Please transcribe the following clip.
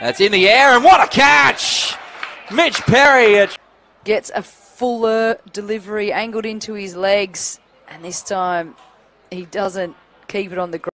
That's in the air, and what a catch! Mitch Perry. Gets a fuller delivery angled into his legs, and this time he doesn't keep it on the ground.